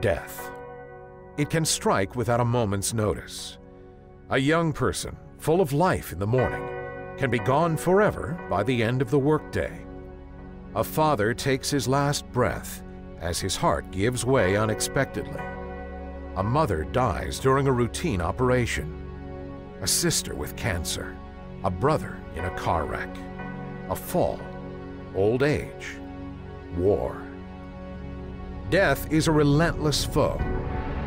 death. It can strike without a moment's notice. A young person, full of life in the morning, can be gone forever by the end of the workday. A father takes his last breath as his heart gives way unexpectedly. A mother dies during a routine operation. A sister with cancer. A brother in a car wreck. A fall. Old age. War. Death is a relentless foe.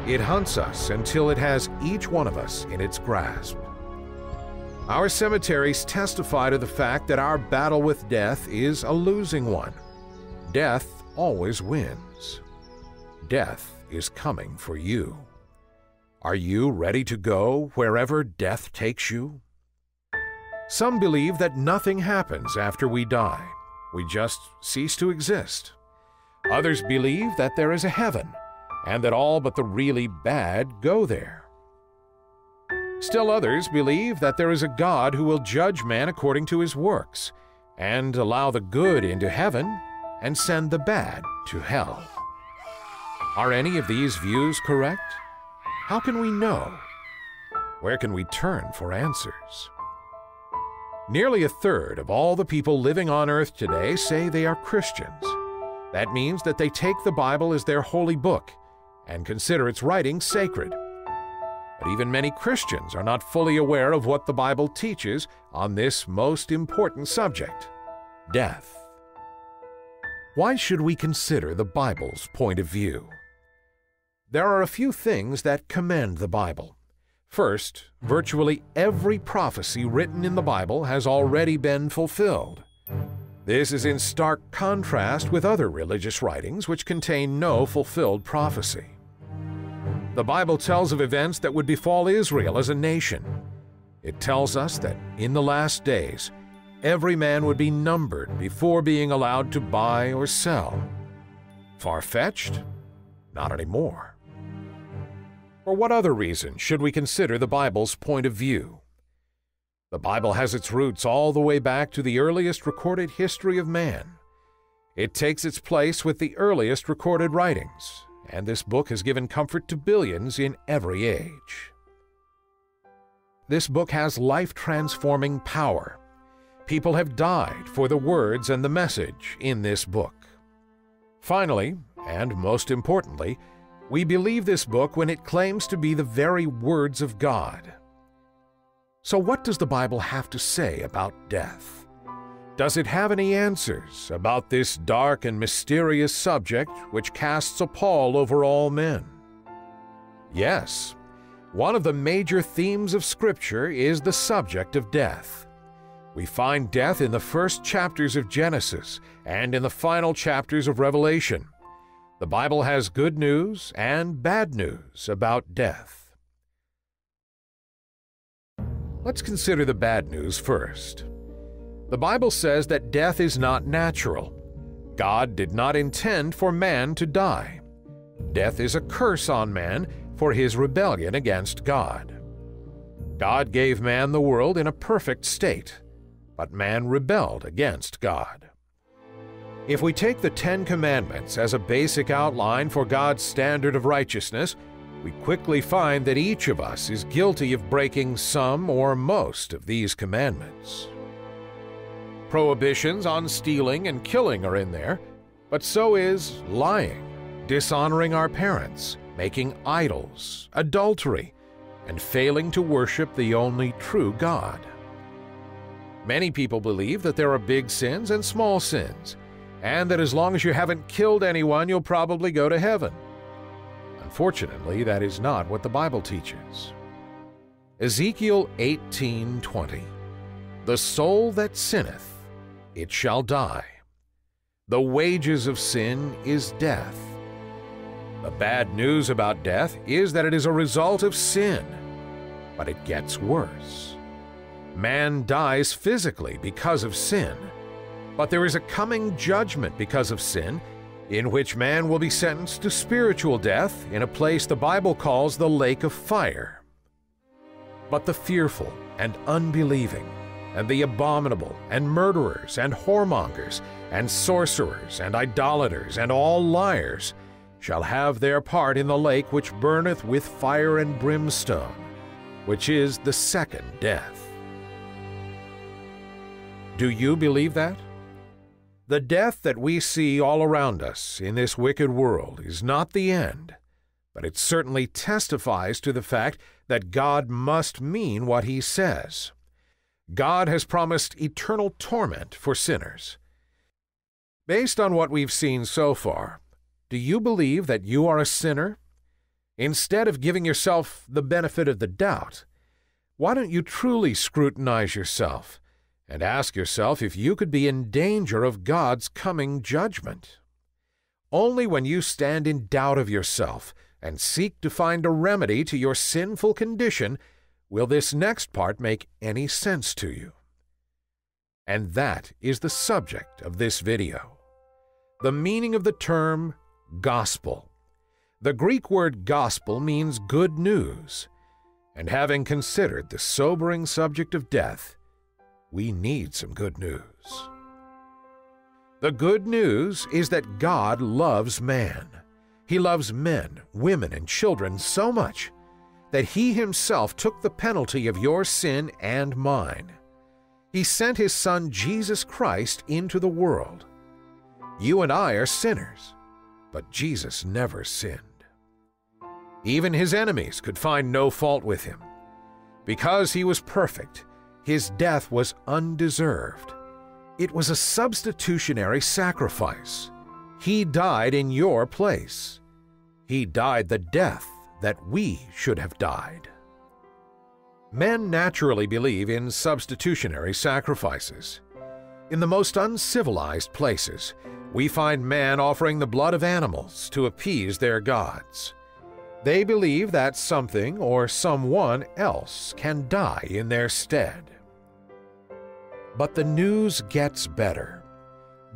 It hunts us until it has each one of us in its grasp. Our cemeteries testify to the fact that our battle with death is a losing one. Death always wins. Death is coming for you. Are you ready to go wherever death takes you? Some believe that nothing happens after we die. We just cease to exist. Others believe that there is a heaven and that all but the really bad go there. Still others believe that there is a God who will judge man according to his works, and allow the good into heaven and send the bad to hell. Are any of these views correct? How can we know? Where can we turn for answers? Nearly a third of all the people living on earth today say they are Christians. That means that they take the Bible as their holy book and consider its writings sacred. But even many Christians are not fully aware of what the Bible teaches on this most important subject death. Why should we consider the Bible's point of view? There are a few things that commend the Bible. First, virtually every prophecy written in the Bible has already been fulfilled. This is in stark contrast with other religious writings which contain no fulfilled prophecy. The Bible tells of events that would befall Israel as a nation. It tells us that in the last days, every man would be numbered before being allowed to buy or sell. Far fetched? Not anymore. For what other reason should we consider the Bible's point of view? The Bible has its roots all the way back to the earliest recorded history of man. It takes its place with the earliest recorded writings, and this book has given comfort to billions in every age. This book has life transforming power. People have died for the words and the message in this book. Finally, and most importantly, we believe this book when it claims to be the very words of God. So, what does the Bible have to say about death? Does it have any answers about this dark and mysterious subject which casts a pall over all men? Yes, one of the major themes of Scripture is the subject of death. We find death in the first chapters of Genesis and in the final chapters of Revelation. The Bible has good news and bad news about death. Let's consider the bad news first. The Bible says that death is not natural. God did not intend for man to die. Death is a curse on man for his rebellion against God. God gave man the world in a perfect state, but man rebelled against God. If we take the Ten Commandments as a basic outline for God's standard of righteousness, we quickly find that each of us is guilty of breaking some or most of these commandments. Prohibitions on stealing and killing are in there, but so is lying, dishonoring our parents, making idols, adultery, and failing to worship the only true God. Many people believe that there are big sins and small sins, and that as long as you haven't killed anyone, you'll probably go to heaven. Unfortunately, that is not what the Bible teaches. Ezekiel 18:20 The soul that sinneth it shall die. The wages of sin is death. The bad news about death is that it is a result of sin, but it gets worse. Man dies physically because of sin, but there is a coming judgment because of sin in which man will be sentenced to spiritual death in a place the Bible calls the lake of fire. But the fearful and unbelieving and the abominable, and murderers, and whoremongers, and sorcerers, and idolaters, and all liars shall have their part in the lake which burneth with fire and brimstone, which is the second death. Do you believe that? The death that we see all around us in this wicked world is not the end, but it certainly testifies to the fact that God must mean what he says. God has promised eternal torment for sinners. Based on what we've seen so far, do you believe that you are a sinner? Instead of giving yourself the benefit of the doubt, why don't you truly scrutinize yourself and ask yourself if you could be in danger of God's coming judgment? Only when you stand in doubt of yourself and seek to find a remedy to your sinful condition will this next part make any sense to you. And that is the subject of this video. The meaning of the term gospel. The Greek word gospel means good news, and having considered the sobering subject of death, we need some good news. The good news is that God loves man. He loves men, women, and children so much that He Himself took the penalty of your sin and mine. He sent His Son Jesus Christ into the world. You and I are sinners, but Jesus never sinned. Even His enemies could find no fault with Him. Because He was perfect, His death was undeserved. It was a substitutionary sacrifice. He died in your place. He died the death that we should have died. Men naturally believe in substitutionary sacrifices. In the most uncivilized places, we find man offering the blood of animals to appease their gods. They believe that something or someone else can die in their stead. But the news gets better.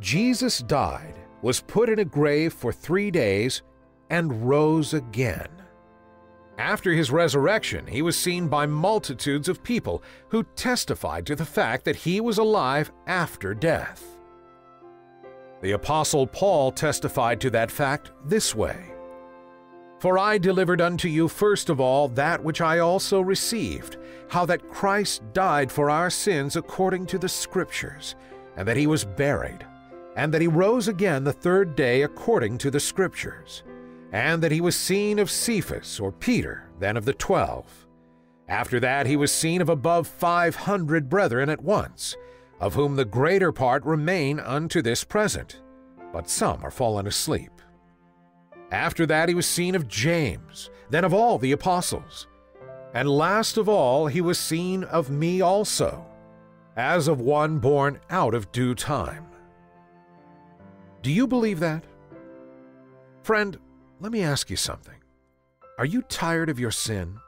Jesus died, was put in a grave for three days, and rose again. After his resurrection, he was seen by multitudes of people who testified to the fact that he was alive after death. The Apostle Paul testified to that fact this way For I delivered unto you first of all that which I also received, how that Christ died for our sins according to the Scriptures, and that he was buried, and that he rose again the third day according to the Scriptures and that he was seen of Cephas or Peter, then of the twelve. After that he was seen of above five hundred brethren at once, of whom the greater part remain unto this present, but some are fallen asleep. After that he was seen of James, then of all the apostles. And last of all he was seen of me also, as of one born out of due time. Do you believe that? Friend, let me ask you something. Are you tired of your sin?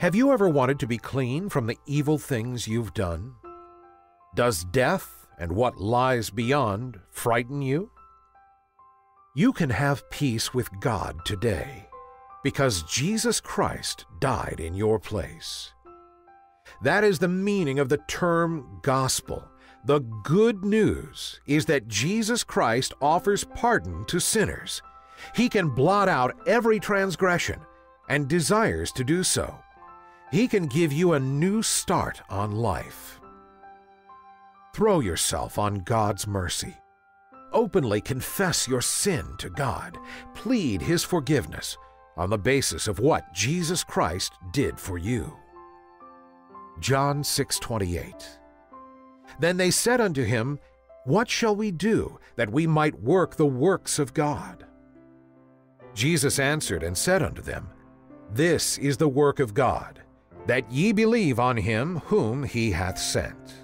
Have you ever wanted to be clean from the evil things you've done? Does death and what lies beyond frighten you? You can have peace with God today because Jesus Christ died in your place. That is the meaning of the term gospel. The good news is that Jesus Christ offers pardon to sinners he can blot out every transgression and desires to do so. He can give you a new start on life. Throw yourself on God's mercy. Openly confess your sin to God. Plead His forgiveness on the basis of what Jesus Christ did for you. John 6:28 Then they said unto him, What shall we do that we might work the works of God? Jesus answered and said unto them, This is the work of God, that ye believe on him whom he hath sent.